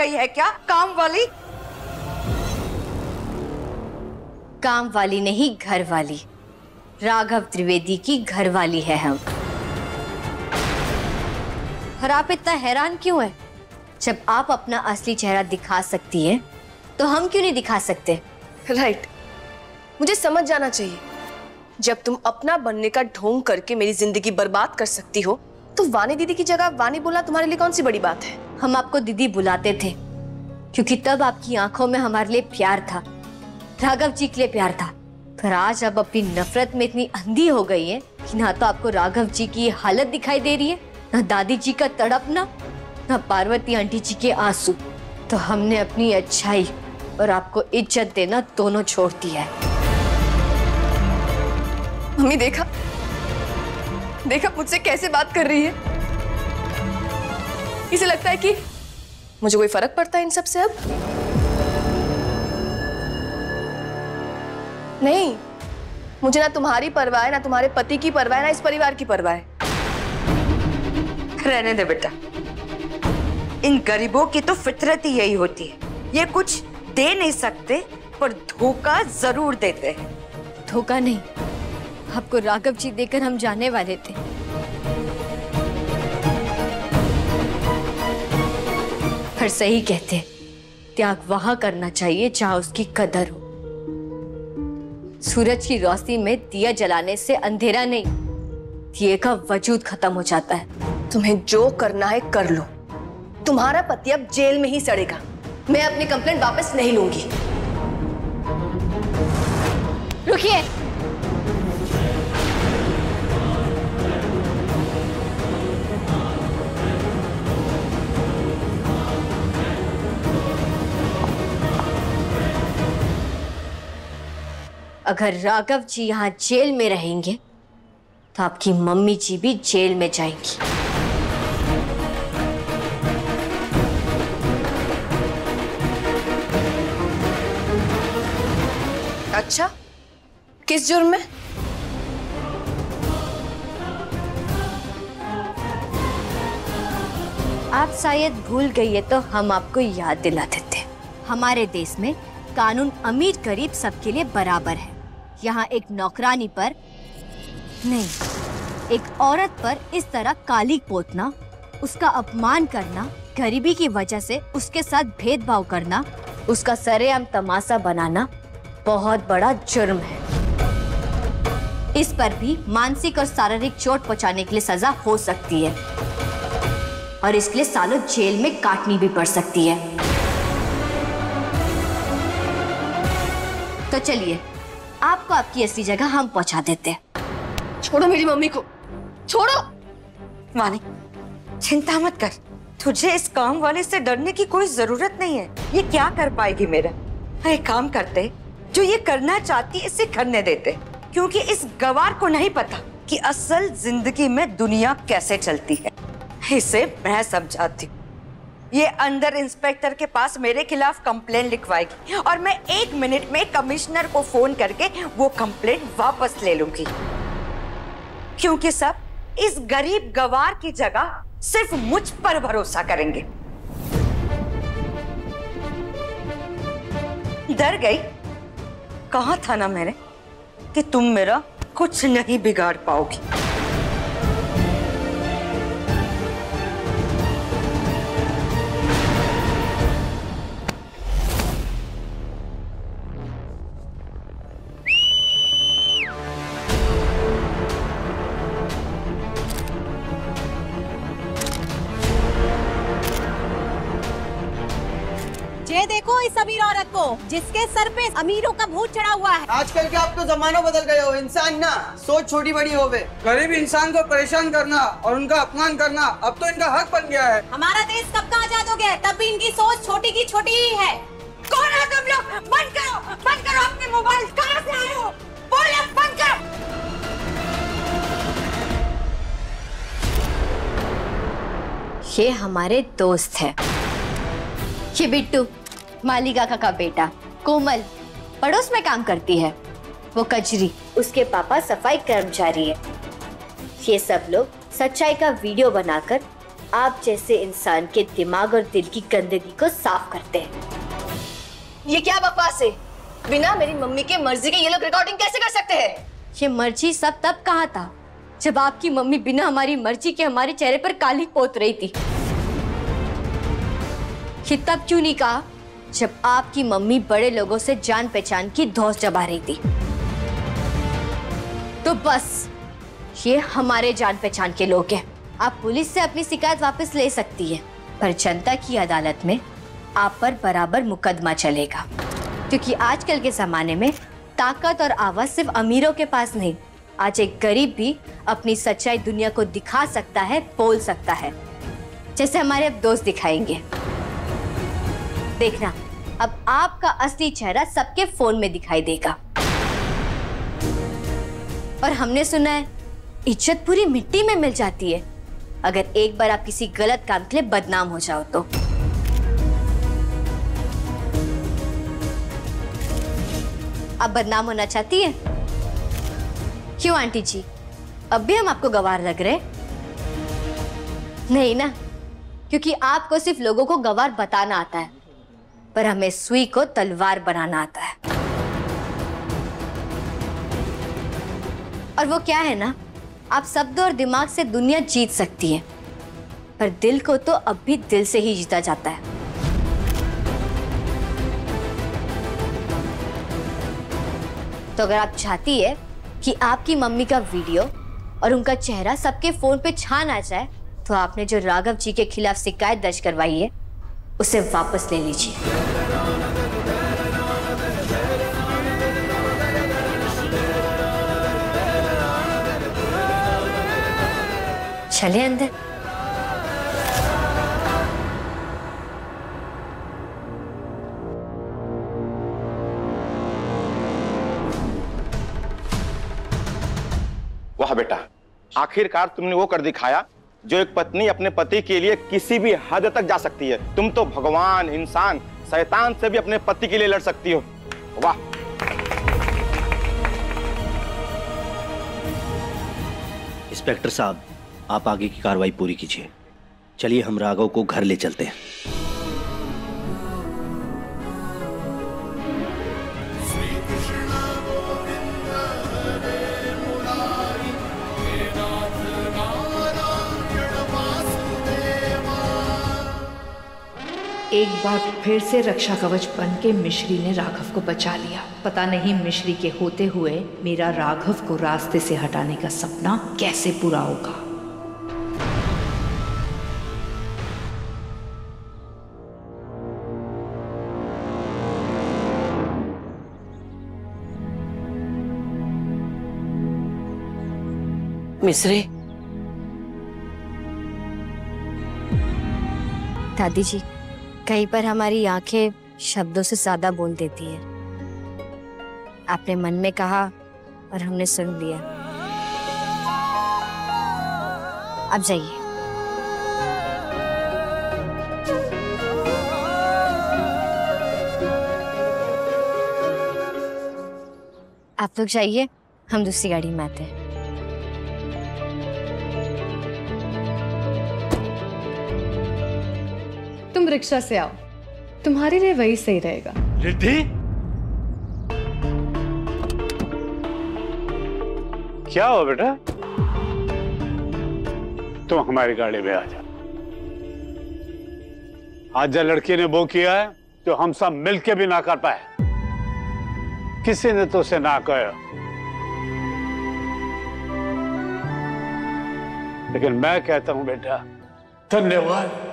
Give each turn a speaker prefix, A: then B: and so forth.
A: गई है क्या? काम वाली?
B: काम वाली नहीं घर वाली। राघव त्रिवेदी की घर वाली है हम। और आप इतना हैरान क्यों है? जब आप अपना असली चेहरा दिखा सकती है तो हम क्यों नहीं दिखा सकते?
C: Right right. मुझे समझ जाना चाहिए। जब तुम अपना बनने का ढोंग करके मेरी ज़िंदगी बर्बाद कर सकती हो तो वानी दीदी की जगह वानी बोला तुम्हारे लिए कौन सी बड़ी बात है?
B: हम आपको दीदी बुलाते थे क्योंकि तब आपकी आँखों में हमारे लिए प्यार था राघव जी के लिए प्यार था। पर आज अब अपनी नफरत में इतनी अंधी हो गई है कि ना तो आपको राघव जी की हालत दिखाई दे रही है ना दादी जी का तड़पना ना पार्वती आंटी जी के आँसू। तो हमने अपनी अच्छाई और आपको इज़्ज़त देना दोनों छोड़ दिया है।
C: मम्मी देखा? देखा मुझसे कैसे बात कर रही है? इसे लगता है कि मुझे कोई फ़र्क पड़ता है इन सबसे अब? नहीं मुझे ना तुम्हारी परवाह है ना तुम्हारे पति की परवाह है ना इस परिवार की परवाह है।
A: रहने दे बेटा। इन गरीबों की तो फितरत ही यही होती है। ये कुछ दे नहीं सकते पर धोखा ज़रूर देते हैं।
B: धोखा नहीं। आपको राघव जी देकर हम जाने वाले थे। पर सही कहते त्याग वहाँ करना चाहिए जहाँ उसकी कदर हो। सूरज की रोशनी में दिया जलाने से अंधेरा नहीं दिए का वजूद खत्म हो जाता है।
C: तुम्हें जो करना है कर लो। तुम्हारा पति अब जेल में ही सड़ेगा। मैं अपनी कंप्लेंट वापस नहीं लूँगी।
B: रुकिए। अगर राघव जी यहाँ जेल में रहेंगे तो आपकी मम्मी जी भी जेल में जाएँगी।
C: अच्छा किस जुर्म में?
B: आप शायद भूल गई है तो हम आपको याद दिला देते हमारे देश में कानून अमीर गरीब सबके लिए बराबर है। यहाँ एक नौकरानी पर, नहीं, एक औरत पर इस तरह काली पोतना, उसका अपमान करना, गरीबी की वजह से उसके साथ भेदभाव करना, उसका सरेआम तमाशा बनाना, बहुत बड़ा जुर्म है। इस पर भी मानसिक और शारीरिक चोट पहुँचाने के लिए सजा हो सकती है। और इसके लिए सालों जेल में काटनी भी पड़ सकती है। तो चलिए आपको आपकी असली जगह हम पहुँचा देते। हैं
C: छोड़ो मेरी मम्मी को। छोड़ो।
A: वानी चिंता मत कर। तुझे इस काम वाले से डरने की कोई ज़रूरत नहीं है। ये क्या कर पाएगी मेरा? एक काम करते। जो ये करना चाहती है, इसे करने देते। क्योंकि इस गवार को नहीं पता कि असल ज़िंदगी में दुनिया कैसे चलती है। इसे मैं समझाती हूँ। ये अंदर इंस्पेक्टर के पास मेरे खिलाफ कंप्लेन लिखवाएगी और मैं एक मिनट में कमिश्नर को फ़ोन करके वो कंप्लेन वापस ले लूँगी। क्योंकि सब इस गरीब गवार की जगह सिर्फ़ मुझ पर भरोसा करेंगे। डर गई? कहा था ना मैंने कि तुम मेरा कुछ नहीं बिगाड़ पाओगी।
D: ये देखो इस अमीर औरत को जिसके सर पे अमीरों का भूत चढ़ा हुआ है।
E: आजकल के आप तो जमाना बदल गए हो इंसान ना सोच छोटी बड़ी हो गए
F: गरीब इंसान को परेशान करना और उनका अपमान करना अब तो इनका हक बन गया है।
D: हमारा देश कब का आज़ाद हो गया तब भी इनकी सोच छोटी की छोटी ही है।
A: कौन है तुम लोग? बंद करो बंद करो अपने मोबाइल। कहाँ से आए हो? बोलो बंद करो।
B: ये हमारे दोस्त है। ये बिट्टू। मालिका का, का बेटा कोमल पड़ोस में काम करती है। वो कजरी उसके पापा सफ़ाई कर्मचारी है। ये सब लोग सच्चाई का वीडियो बनाकर आप जैसे इंसान के दिमाग और दिल की गंदगी को साफ़ करते हैं।
C: ये क्या बकवास है? बिना मेरी मम्मी के मर्ज़ी के ये लोग रिकॉर्डिंग कैसे कर सकते हैं?
B: ये मर्ज़ी सब तब कहा था? जब आपकी मम्मी बिना हमारी मर्ज़ी के हमारे चेहरे पर काली पोत रही थी। ये तब क्यों नहीं कहा? जब आपकी मम्मी बड़े लोगों से जान पहचान की धौस जमा रही थी। तो बस, ये हमारे जान पहचान के लोग हैं। आप पुलिस से अपनी शिकायत वापस ले सकती है, पर जनता की अदालत में आप पर बराबर मुकदमा चलेगा। क्योंकि आजकल के जमाने में ताकत और आवाज़ सिर्फ़ अमीरों के पास नहीं, आज एक गरीब भी अपनी सच्चाई दुनिया को दिखा सकता है, बोल सकता है। जैसे हमारे अब दोस्त दिखाएँगे। देखना। अब आपका असली चेहरा सबके फ़ोन में दिखाई देगा। और हमने सुना है, इज़्ज़त पूरी मिट्टी में मिल जाती है। अगर एक बार आप किसी गलत काम के लिए बदनाम हो जाओ तो। आप बदनाम होना चाहती है? क्यों, आंटी जी? अब भी हम आपको गवार लग रहे नहीं ना, क्योंकि आपको सिर्फ़ लोगों को गवार बताना आता है। पर हमें सुई को तलवार बनाना आता है। और वो क्या है ना? आप शब्द और दिमाग से दुनिया जीत सकती है, पर दिल को तो अब भी दिल से ही जीता जाता है। तो अगर आप चाहती है कि आपकी मम्मी का वीडियो और उनका चेहरा सबके फ़ोन पे छान आ जाए तो आपने जो राघव जी के खिलाफ शिकायत दर्ज करवाई है उसे वापस ले लीजिए। चले अंदर।
G: वाह बेटा आखिरकार तुमने वो कर दिखाया जो एक पत्नी अपने पति के लिए किसी भी हद तक जा सकती है। तुम तो भगवान, इंसान, शैतान से भी अपने पति के लिए लड़ सकती हो। वाह।
H: इंस्पेक्टर साहब, आप आगे की कार्रवाई पूरी कीजिए। चलिए हम राघव को घर ले चलते हैं।
I: एक बार फिर से रक्षा कवच बन के मिश्री ने राघव को बचा लिया। पता नहीं मिश्री के होते हुए मेरा राघव को रास्ते से हटाने का सपना कैसे पूरा होगा।
E: मिश्री।
B: दादी जी कहीं पर हमारी आँखें शब्दों से ज़्यादा बोल देती है। आपने मन में कहा और हमने सुन लिया। अब जाइए। आप लोग जाइए, हम दूसरी गाड़ी में आते हैं।
J: तुम रिक्शा से आओ। तुम्हारे लिए वही सही रहेगा।
K: रिद्धि? क्या हो बेटा? तुम हमारी गाड़ी में आ जा आज जब लड़की ने वो किया है तो हम सब मिलके भी ना कर पाए। किसी ने तो उसे ना कहा। लेकिन मैं कहता हूँ बेटा, धन्यवाद।